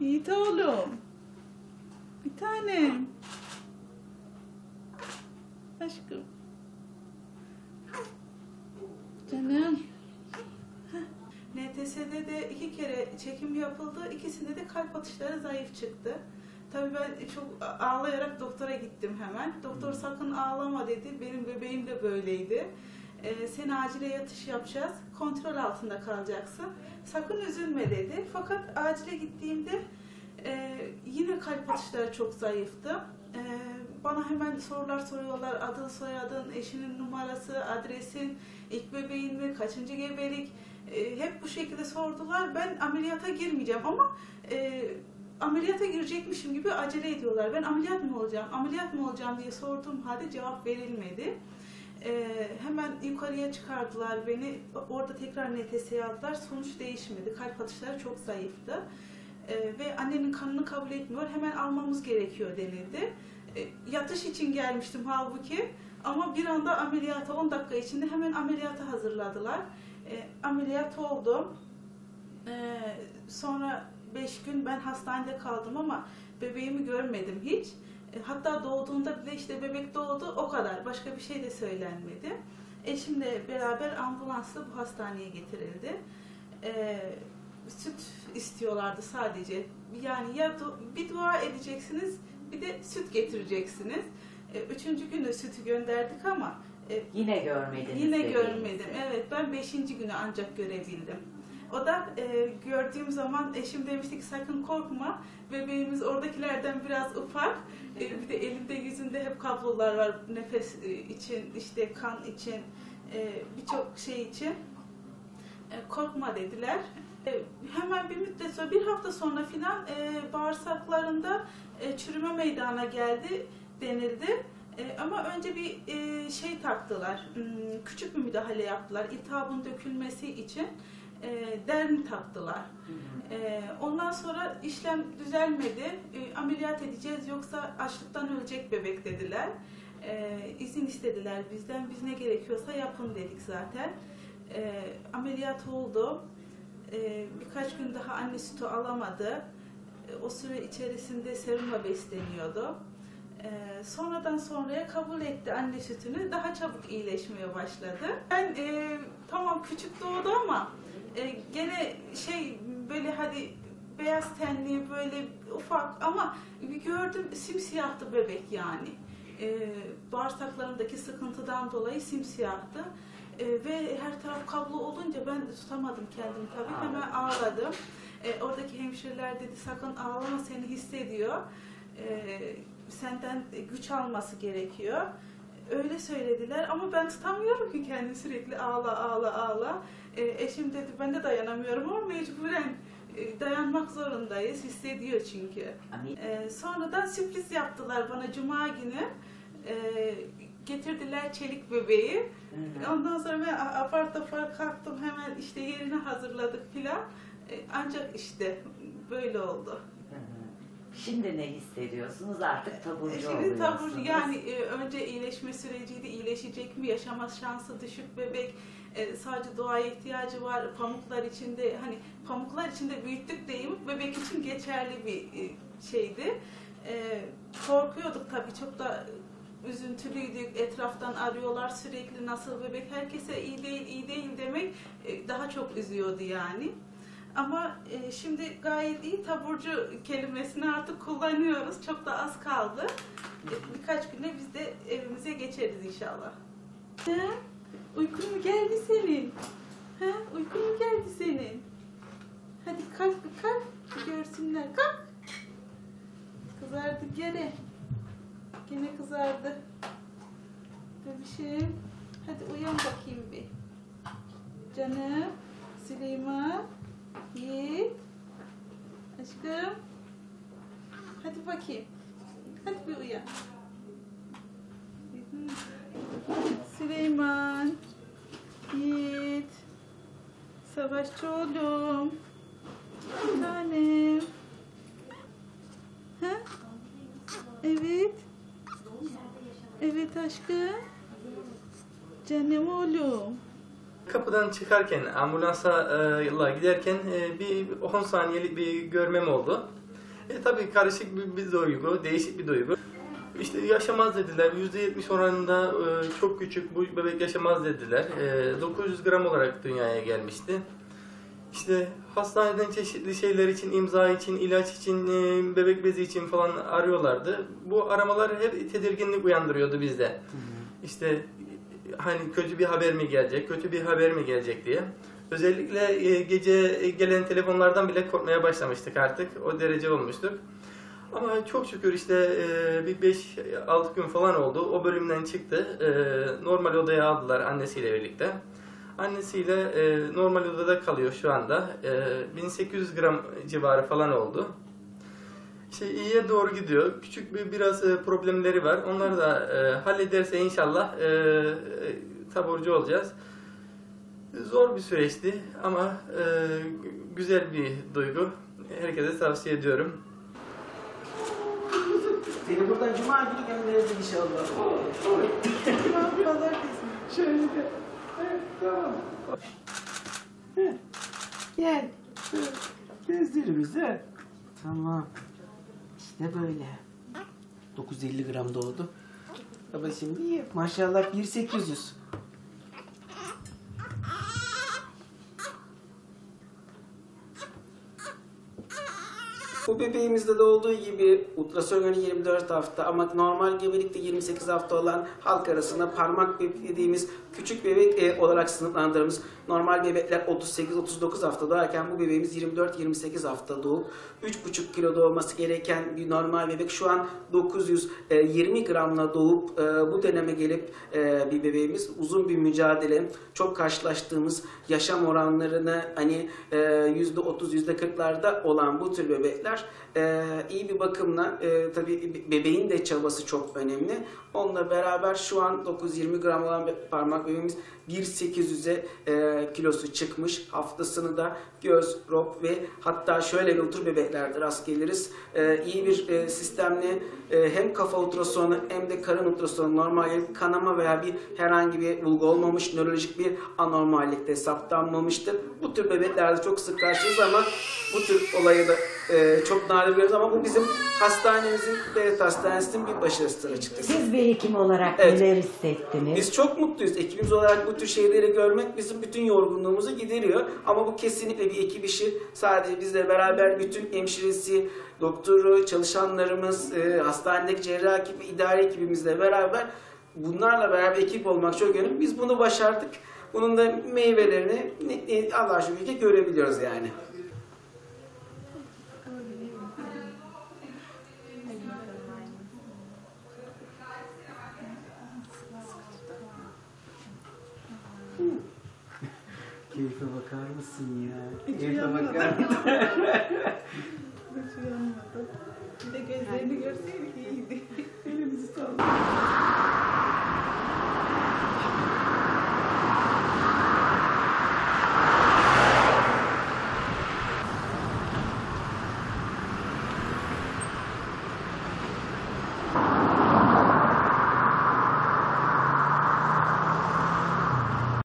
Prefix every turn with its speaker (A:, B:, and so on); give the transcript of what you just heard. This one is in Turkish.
A: Yiğit oğlum. Bir tanem. Aşkım. Canım. NTS'de de iki kere çekim yapıldı. İkisinde de kalp atışları zayıf çıktı. Tabii ben çok ağlayarak doktora gittim hemen. Doktor sakın ağlama dedi. Benim bebeğim de böyleydi. Ee, seni acile yatış yapacağız. Kontrol altında kalacaksın. Sakın üzülme dedi. Fakat acile gittiğimde e, yine kalp atışları çok zayıftı. E, bana hemen sorular soruyorlar. Adın, soyadın, eşinin numarası, adresin, ilk bebeğin mi, kaçıncı gebelik. E, hep bu şekilde sordular. Ben ameliyata girmeyeceğim ama e, ameliyata girecekmişim gibi acele ediyorlar. Ben ameliyat mı olacağım, ameliyat mı olacağım diye sorduğum halde cevap verilmedi. Ee, hemen yukarıya çıkardılar beni. Orada tekrar NTS'ye aldılar. Sonuç değişmedi. Kalp atışları çok zayıftı. Ee, ve annenin kanını kabul etmiyor. Hemen almamız gerekiyor denildi. Ee, yatış için gelmiştim halbuki. Ama bir anda ameliyata 10 dakika içinde hemen ameliyata hazırladılar. Ee, ameliyat oldum. Ee, sonra 5 gün ben hastanede kaldım ama bebeğimi görmedim hiç. E, Hatta doğduğunda bile işte bebek doğdu o kadar. Başka bir şey de söylenmedi. Eşimle beraber ambulansla bu hastaneye getirildi. E, süt istiyorlardı sadece. Yani ya bir dua edeceksiniz bir de süt getireceksiniz. E, üçüncü günü sütü gönderdik ama e,
B: Yine görmediniz
A: Yine görmedim. Evet, ben beşinci günü ancak görebildim. O da e, gördüğüm zaman eşim demişti ki sakın korkma. Bebeğimiz oradakilerden biraz ufak. E, bir de elinde yüzünde hep kablolar var. Nefes e, için, işte kan için, e, birçok şey için. E, korkma dediler. E, hemen bir müddet sonra, bir hafta sonra filan e, bağırsaklarında e, çürüme meydana geldi denildi. E, ama önce bir e, şey taktılar, hmm, küçük bir müdahale yaptılar. İltihabın dökülmesi için e, dern taktılar. E, ondan sonra işlem düzelmedi. E, ameliyat edeceğiz yoksa açlıktan ölecek bebek dediler. E, izin istediler bizden. Biz ne gerekiyorsa yapın dedik zaten. E, ameliyat oldu. E, birkaç gün daha anne sütü alamadı. E, o süre içerisinde serumla besleniyordu. E, sonradan sonraya kabul etti anne sütünü. Daha çabuk iyileşmeye başladı. Ben e, tamam küçük doğdu ama e, gene şey böyle hadi beyaz tenli böyle ufak ama bir gördüm simsiyahtı bebek yani. E, bağırsaklarındaki sıkıntıdan dolayı simsiyahtı. E, ve her taraf kablo olunca ben tutamadım kendimi tabii. Hemen ağladım. E, oradaki hemşireler dedi sakın ağlama seni hissediyor. E, senden güç alması gerekiyor. Öyle söylediler ama ben tutamıyorum ki kendimi sürekli ağla ağla ağla. E, eşim dedi ben de dayanamıyorum ama mecburen e, dayanmak zorundayız. Hissediyor çünkü. E, sonradan sürpriz yaptılar bana cuma günü. E, getirdiler çelik bebeği.
B: Hı hı.
A: Ondan sonra ben apar topar kalktım hemen işte yerini hazırladık filan. E, ancak işte böyle oldu.
B: Şimdi ne hissediyorsunuz? Artık taburcu
A: Şimdi
B: oluyorsunuz.
A: tabur yani e, önce iyileşme süreciydi, iyileşecek mi, yaşama şansı düşük bebek, e, sadece doğaya ihtiyacı var, pamuklar içinde hani pamuklar içinde büyüttük deyim bebek için geçerli bir e, şeydi. E, korkuyorduk tabii çok da üzüntülüydük, etraftan arıyorlar sürekli nasıl bebek, herkese iyi değil, iyi değil demek e, daha çok üzüyordu yani. Ama e, şimdi gayet iyi taburcu kelimesini artık kullanıyoruz. Çok da az kaldı. E, birkaç güne biz de evimize geçeriz inşallah. Ha? Uykun mu geldi senin? Ha? Uykun mu geldi senin? Hadi kalk bir kalk. bir Görsünler. Kalk. Kızardı gene. Gene kızardı. Bebişim. Hadi uyan bakayım bir. Canım. Süleyman. Yiğit. Aşkım. Hadi bakayım. Hadi bir uyan. Süleyman. Yiğit. Savaşçı oğlum. Tanem. Ha? Evet. Evet aşkım. Canım oğlum.
C: Kapıdan çıkarken ambulansa e, yılla giderken e, bir 10 saniyelik bir görmem oldu. E tabii karışık bir, bir duygu, değişik bir duygu. İşte yaşamaz dediler. %70 oranında e, çok küçük bu bebek yaşamaz dediler. E, 900 gram olarak dünyaya gelmişti. İşte hastaneden çeşitli şeyler için, imza için, ilaç için, e, bebek bezi için falan arıyorlardı. Bu aramalar hep tedirginlik uyandırıyordu bizde. İşte e, hani kötü bir haber mi gelecek, kötü bir haber mi gelecek diye. Özellikle e, gece gelen telefonlardan bile korkmaya başlamıştık artık. O derece olmuştuk. Ama çok şükür işte e, bir 5-6 gün falan oldu. O bölümden çıktı. E, normal odaya aldılar annesiyle birlikte. Annesiyle e, normal odada kalıyor şu anda. E, 1800 gram civarı falan oldu. İşte iyiye doğru gidiyor. Küçük bir biraz e, problemleri var. Onları da e, hallederse inşallah e, e, taburcu olacağız. Zor bir süreçti ama e, güzel bir duygu. Herkese tavsiye ediyorum.
D: Seni buradan cuma günü göndeririz inşallah. Şöyle de. Evet, tamam. Heh, Gel. Şöyle Gezdirimize. Tamam. İşte böyle. 950 gram doğdu. Baba şimdi iyi. Maşallah 1800. Bu bebeğimizde de olduğu gibi ultrason önü 24 hafta ama normal gebelikte 28 hafta olan halk arasında parmak dediğimiz küçük bebek e, olarak sınıflandırdığımız normal bebekler 38-39 hafta doğarken bu bebeğimiz 24-28 hafta doğup 3,5 kilo doğması gereken bir normal bebek şu an 920 gramla doğup e, bu döneme gelip e, bir bebeğimiz uzun bir mücadele çok karşılaştığımız yaşam oranlarını hani e, %30 %40'larda olan bu tür bebekler e, iyi bir bakımla e, tabii bebeğin de çabası çok önemli. Onunla beraber şu an 920 gram olan bir parmak bebeğimiz 1.800'e e, kilosu çıkmış. Haftasını da göz, rob ve hatta şöyle bir otur bebeklerde rast geliriz. E, iyi bir e, sistemle e, hem kafa ultrasonu hem de karın ultrasonu normal kanama veya bir herhangi bir bulgu olmamış, nörolojik bir anormallikte saptanmamıştır. Bu tür bebeklerde çok sık karşıyız ama bu tür olayı da e, çok nadir görüyoruz ama bu bizim hastanemizin, devlet hastanesinin bir başarısıdır açıkçası.
B: Siz bir hekim olarak
D: Evet.
B: neler hissettiniz?
D: Biz çok mutluyuz. Ekibimiz olarak bu tür şeyleri görmek bizim bütün yorgunluğumuzu gideriyor. Ama bu kesinlikle bir ekip işi. Sadece bizle beraber bütün hemşiresi, doktoru, çalışanlarımız, e, hastanedeki cerrah ekibi, idari ekibimizle beraber bunlarla beraber ekip olmak çok önemli. Biz bunu başardık. Bunun da meyvelerini ne- ne- Allah'a şükür ki görebiliyoruz yani. Keyfe bakar mısın ya?
A: Hiç
D: Keyfe bakar mısın?
A: Hiç uyanmadım. Bir de gözlerini görseydik iyiydi.
D: Elimizi salla.